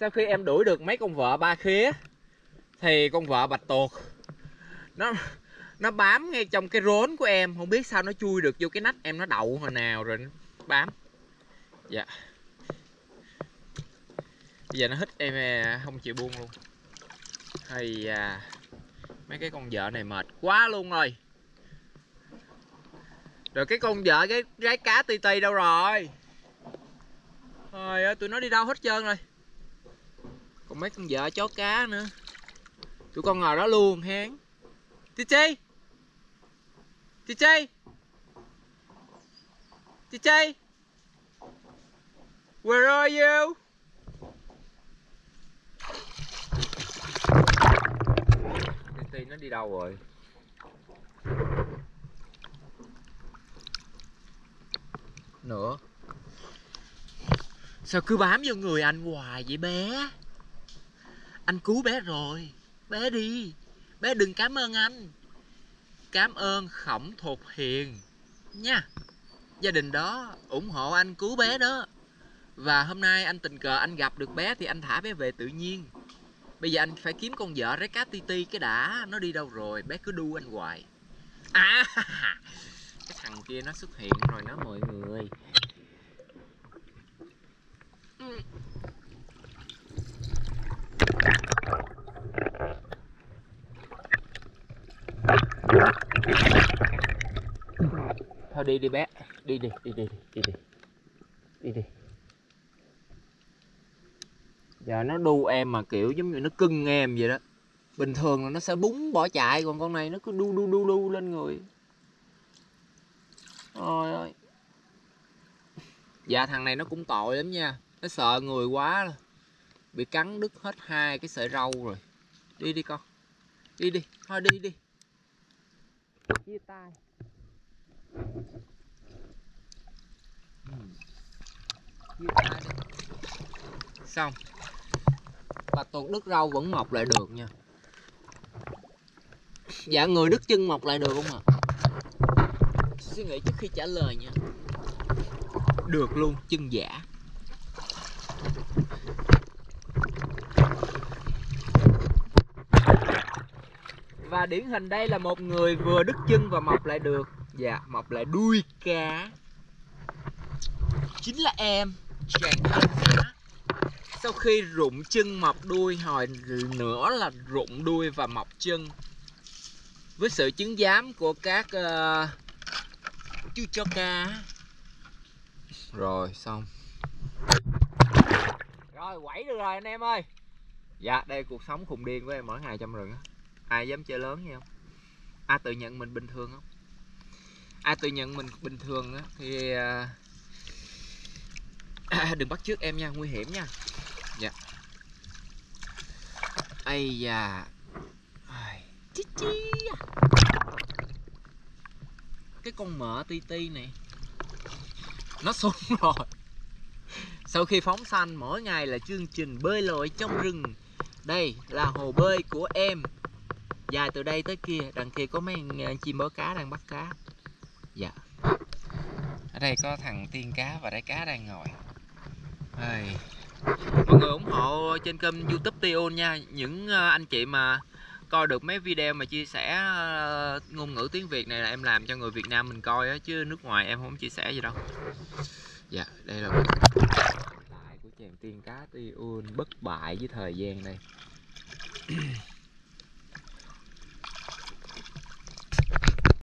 sau khi em đuổi được mấy con vợ ba khía thì con vợ bạch tuộc nó nó bám ngay trong cái rốn của em. Không biết sao nó chui được vô cái nách em nó đậu hồi nào rồi nó bám. Dạ. Bây giờ nó hít em à, không chịu buông luôn. Thì à, mấy cái con vợ này mệt quá luôn rồi. Rồi cái con vợ cái gái cá tì tì đâu rồi? Trời ơi, tụi nó đi đâu hết trơn rồi? Còn mấy con vợ chó cá nữa Tụi con ngồi đó luôn hén chị Chi chị Chi chị Chi Where are you? Ti nó đi đâu rồi? Nữa Sao cứ bám vô người anh hoài vậy bé? Anh cứu bé rồi. Bé đi. Bé đừng cảm ơn anh. Cảm ơn khổng thục hiền. Nha. Gia đình đó ủng hộ anh cứu bé đó. Và hôm nay anh tình cờ anh gặp được bé Thì anh thả bé về tự nhiên. Bây giờ anh phải kiếm con vợ rái cá ti ti, cái đã, Nó đi đâu rồi? Bé cứ đu anh hoài. À Cái thằng kia nó xuất hiện rồi nó mọi người. Thôi đi đi bé. Đi đi đi đi đi đi. Đi đi. Giờ nó đu em mà kiểu giống như nó cưng em vậy đó. Bình thường là nó sẽ búng bỏ chạy, Còn con này nó cứ đu đu đu đu lên người. Ôi ơi Dạ thằng này nó cũng tội lắm nha. Nó sợ người quá rồi. Bị cắn đứt hết hai cái sợi râu rồi. Đi đi con. Đi đi. Thôi đi đi. Chia tay. Chia tay. Đi Xong. Và tuột đứt rau vẫn mọc lại được nha. Dạ người đứt chân mọc lại được không ạ? Suy nghĩ trước khi trả lời nha. Được luôn, chân giả. Và điển hình đây là một người vừa đứt chân và mọc lại được. Dạ, mọc lại đuôi cá. Chính là em Chàng cá Sau khi rụng chân mọc đuôi Hồi nữa là rụng đuôi và mọc chân. Với sự chứng giám của các uh, Chú chó cá. Rồi xong. Rồi quẩy được rồi anh em ơi. Dạ đây cuộc sống khùng điên của em mỗi ngày trong rừng á ai dám chơi lớn nhau? không? Ai tự nhận mình bình thường không? Ai tự nhận mình bình thường á thì à, đừng bắt trước em nha nguy hiểm nha. Dạ. Ây da. Chi chi cái con mỡ ti ti này nó xuống rồi. Sau khi phóng xanh mỗi ngày là chương trình bơi lội trong rừng. Đây là hồ bơi của em dài từ đây tới kia đằng kia có mấy chim bó cá đang bắt cá. Dạ. Ở đây có thằng tiên cá và đáy cá đang ngồi. Ây. mọi người ủng hộ trên kênh youtube Tion nha. Những anh chị mà coi được mấy video mà chia sẻ ngôn ngữ tiếng Việt này là em làm cho người Việt Nam mình coi á chứ nước ngoài em không chia sẻ gì đâu. Dạ đây là lại của chàng tiên cá Tion bất bại với thời gian đây